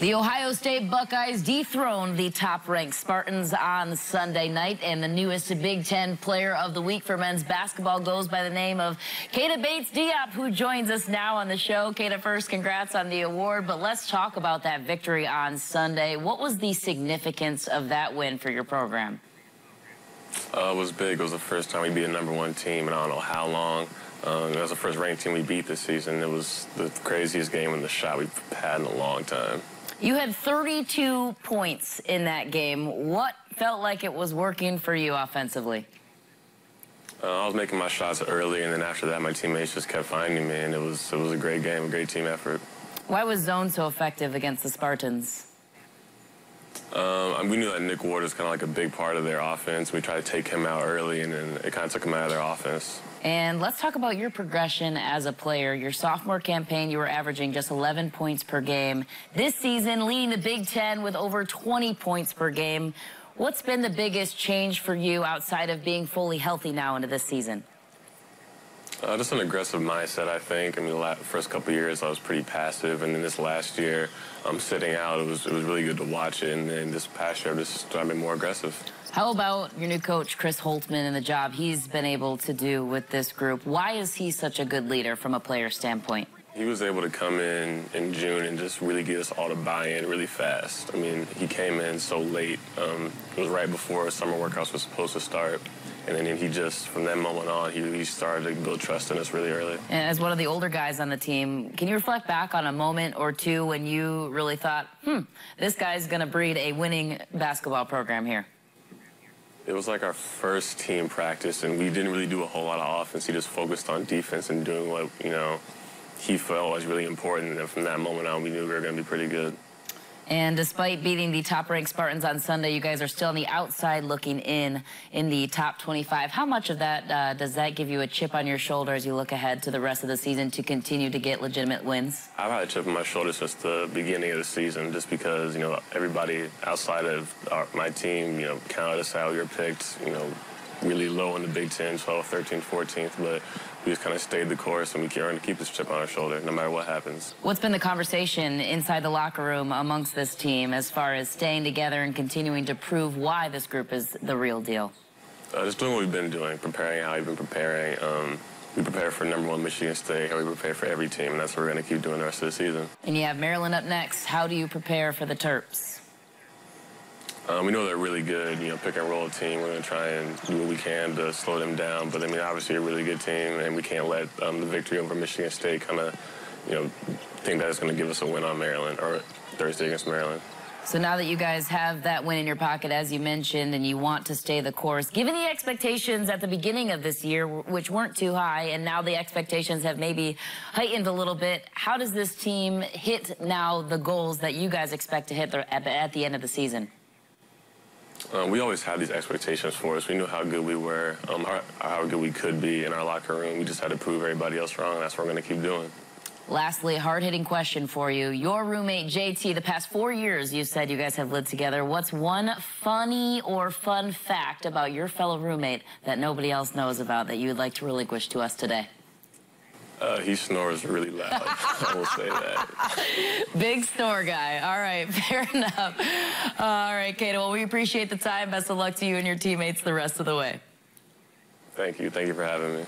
The Ohio State Buckeyes dethroned the top-ranked Spartans on Sunday night, and the newest Big Ten Player of the Week for men's basketball goes by the name of Keita Bates-Diop, who joins us now on the show. Keita, first, congrats on the award, but let's talk about that victory on Sunday. What was the significance of that win for your program? Uh, it was big. It was the first time we beat a number one team, and I don't know how long. Um, it was the first ranked team we beat this season. It was the craziest game in the shot we've had in a long time. You had 32 points in that game. What felt like it was working for you offensively? Uh, I was making my shots early, and then after that, my teammates just kept finding me, and it was it was a great game, a great team effort. Why was zone so effective against the Spartans? Um, we knew that Nick Ward was kind of like a big part of their offense. We tried to take him out early, and then it kind of took him out of their offense. And let's talk about your progression as a player. Your sophomore campaign, you were averaging just 11 points per game. This season, leading the Big Ten with over 20 points per game. What's been the biggest change for you outside of being fully healthy now into this season? Uh, just an aggressive mindset, I think. I mean, the first couple years I was pretty passive, and then this last year, um, sitting out, it was it was really good to watch it. And then this past year, I've just started being more aggressive. How about your new coach, Chris Holtmann, and the job he's been able to do with this group? Why is he such a good leader from a player standpoint? He was able to come in in June and just really get us all to buy in really fast. I mean, he came in so late. Um, it was right before summer workouts was supposed to start. And then he just, from that moment on, he, he started to build trust in us really early. And as one of the older guys on the team, can you reflect back on a moment or two when you really thought, hmm, this guy's going to breed a winning basketball program here? It was like our first team practice, and we didn't really do a whole lot of offense. He just focused on defense and doing what, you know, he felt was really important. And from that moment on, we knew we were going to be pretty good. And despite beating the top-ranked Spartans on Sunday, you guys are still on the outside looking in in the top 25. How much of that uh, does that give you a chip on your shoulder as you look ahead to the rest of the season to continue to get legitimate wins? I've had a chip on my shoulder since the beginning of the season just because, you know, everybody outside of our, my team, you know, counted us out. We were picked, you know, really low in the Big Ten, 12, 13, 14th, but we just kind of stayed the course and we going to keep this chip on our shoulder no matter what happens. What's been the conversation inside the locker room amongst this team as far as staying together and continuing to prove why this group is the real deal? Uh, just doing what we've been doing, preparing how we've been preparing. Um, we prepare for number one Michigan State, how we prepare for every team, and that's what we're going to keep doing the rest of the season. And you have Maryland up next. How do you prepare for the Terps? Um, we know they're really good, you know, pick and roll team. We're going to try and do what we can to slow them down. But, I mean, obviously a really good team, and we can't let um, the victory over Michigan State kind of, you know, think that it's going to give us a win on Maryland or Thursday against Maryland. So now that you guys have that win in your pocket, as you mentioned, and you want to stay the course, given the expectations at the beginning of this year, which weren't too high, and now the expectations have maybe heightened a little bit, how does this team hit now the goals that you guys expect to hit at the end of the season? Um, we always had these expectations for us. We knew how good we were, um, how, how, good we could be in our locker room. We just had to prove everybody else wrong, that's what we're going to keep doing. Lastly, hard-hitting question for you. Your roommate, JT, the past four years you said you guys have lived together. What's one funny or fun fact about your fellow roommate that nobody else knows about that you would like to relinquish to us today? Uh, he snores really loud. I will say that. Big snore guy. All right, fair enough. All right, Keita. Well, we appreciate the time. Best of luck to you and your teammates the rest of the way. Thank you. Thank you for having me.